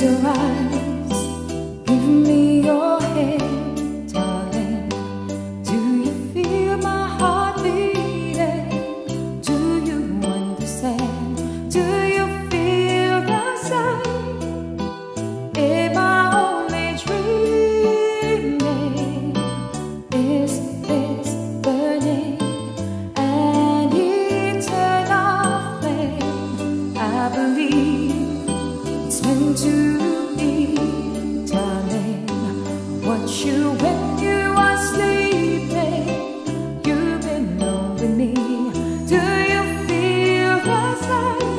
your eyes, give me your hand, darling. Do you feel my heart beating? Do you understand? Do you feel the same? Am I only dreaming? Is this burning an eternal flame? I believe meant to be, darling. What you when you are sleeping, you've been me. Do you feel the same?